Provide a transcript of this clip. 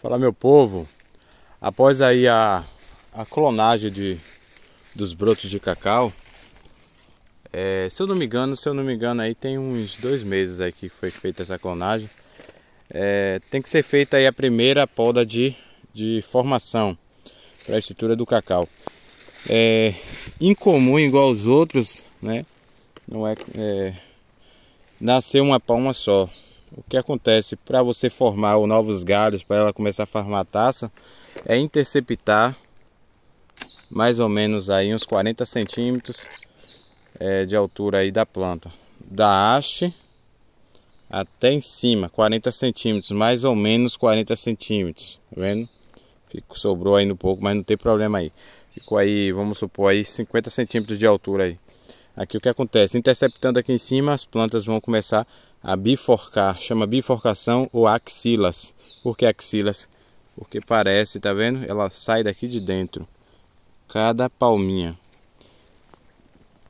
Fala meu povo, após aí a, a clonagem de, dos brotos de cacau, é, se eu não me engano, se eu não me engano aí tem uns dois meses aí que foi feita essa clonagem, é, tem que ser feita aí a primeira poda de, de formação para a estrutura do cacau. É incomum igual aos outros, né? Não é, é nascer uma palma só o que acontece para você formar novos galhos, para ela começar a formar taça, é interceptar mais ou menos aí uns 40 centímetros é, de altura aí da planta, da haste até em cima, 40 centímetros, mais ou menos 40 centímetros, tá vendo? Fico, sobrou aí um pouco, mas não tem problema aí. Ficou aí, vamos supor aí 50 centímetros de altura aí. Aqui o que acontece? Interceptando aqui em cima, as plantas vão começar a biforcar, chama biforcação ou axilas. Por que axilas? Porque parece, tá vendo? Ela sai daqui de dentro. Cada palminha.